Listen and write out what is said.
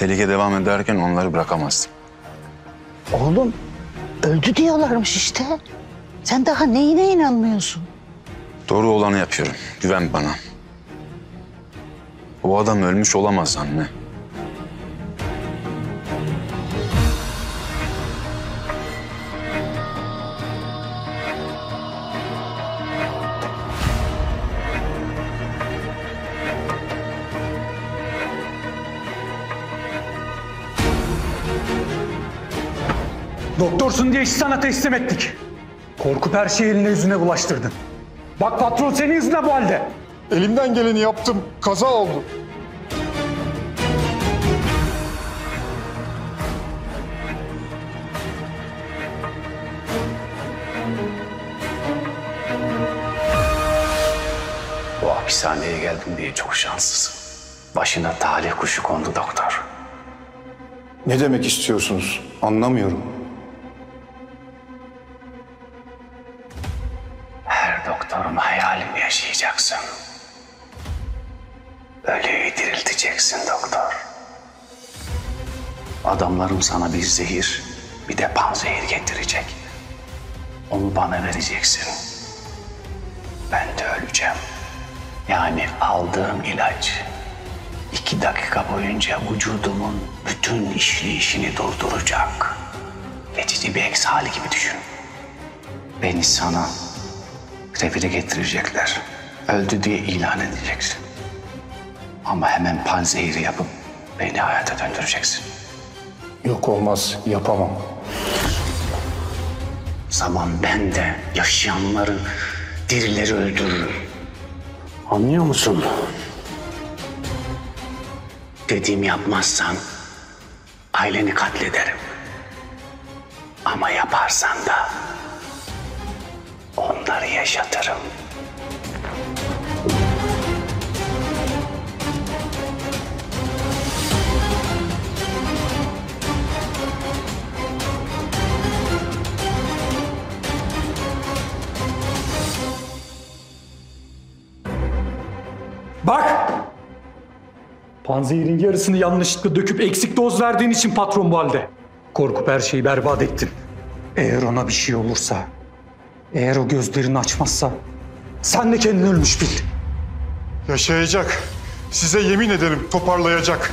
Tehlike devam ederken onları bırakamazdım. Oğlum öldü diyorlarmış işte. Sen daha neyine inanmıyorsun? Doğru olanı yapıyorum. Güven bana. O adam ölmüş olamaz anne. Doktorsun diye işi sana teslim ettik. Korkup her şeyi eline yüzüne bulaştırdın. Bak patron senin yüzüne bu halde. Elimden geleni yaptım. Kaza oldu. Bu hapishaneye geldin diye çok şanslısın. Başına talih kuşu kondu doktor. Ne demek istiyorsunuz? Anlamıyorum. Yaşayacaksın. Ölüyü dirilteceksin doktor. Adamlarım sana bir zehir, bir de panzehir getirecek. Onu bana vereceksin. Ben de öleceğim. Yani aldığım ilaç iki dakika boyunca vücudumun bütün işleyişini durduracak. Geçici bir eks hali gibi düşün. Beni sana revire getirecekler. Öldü diye ilan edeceksin. Ama hemen panzehiri yapıp beni hayata döndüreceksin. Yok olmaz. Yapamam. Zaman ben de yaşayanları, dirileri öldürürüm. Anlıyor musun? Dediğimi yapmazsan aileni katlederim. Ama yaparsan da onları yaşatırım. Panzehirin yarısını yanlışlıkla döküp eksik doz verdiğin için patron bu halde. Korkup her şeyi berbat ettin. Eğer ona bir şey olursa, eğer o gözlerini açmazsa sen de kendini ölmüş bil. Yaşayacak. Size yemin ederim toparlayacak.